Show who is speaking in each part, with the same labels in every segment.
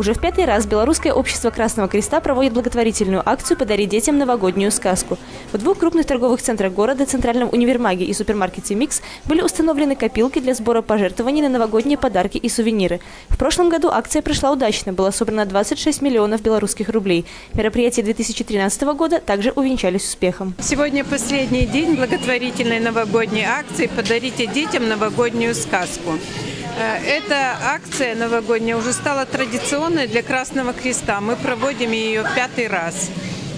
Speaker 1: Уже в пятый раз Белорусское общество Красного Креста проводит благотворительную акцию «Подари детям новогоднюю сказку». В двух крупных торговых центрах города, Центральном универмаге и супермаркете «Микс» были установлены копилки для сбора пожертвований на новогодние подарки и сувениры. В прошлом году акция прошла удачно, было собрано 26 миллионов белорусских рублей. Мероприятия 2013 года также увенчались успехом.
Speaker 2: Сегодня последний день благотворительной новогодней акции «Подарите детям новогоднюю сказку». Э, Эта акция новогодняя уже стала традиционной для Красного Креста. Мы проводим ее пятый раз.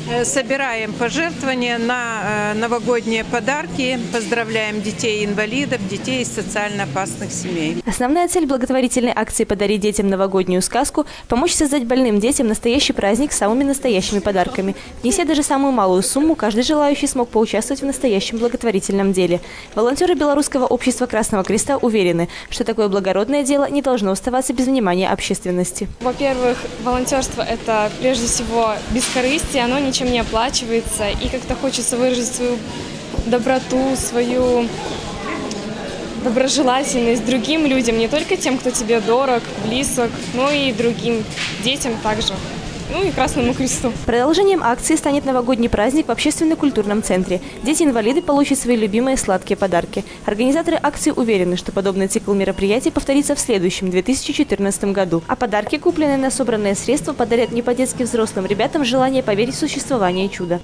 Speaker 2: Э, Собираем пожертвования на э, новогодние подарки, поздравляем детей-инвалидов, детей из социально опасных семей.
Speaker 1: Основная цель благотворительной акции «Подари детям новогоднюю сказку» – помочь создать больным детям настоящий праздник с самыми настоящими подарками. Внеся даже самую малую сумму, каждый желающий смог поучаствовать в настоящем благотворительном деле. Волонтеры Белорусского общества Красного Креста уверены, что такое благородное дело не должно оставаться без внимания общественности.
Speaker 3: Во-первых, волонтерство – это прежде всего бескорыстие, оно ничем не оплачивается, и как-то хочется выразить свою доброту, свою доброжелательность другим людям, не только тем, кто тебе дорог, близок, но и другим детям также. Ну и Красному Кресту.
Speaker 1: Продолжением акции станет новогодний праздник в общественно-культурном центре. Дети-инвалиды получат свои любимые сладкие подарки. Организаторы акции уверены, что подобный цикл мероприятий повторится в следующем, 2014 году. А подарки, купленные на собранные средства, подарят не по-детски взрослым ребятам желание поверить в существование чуда.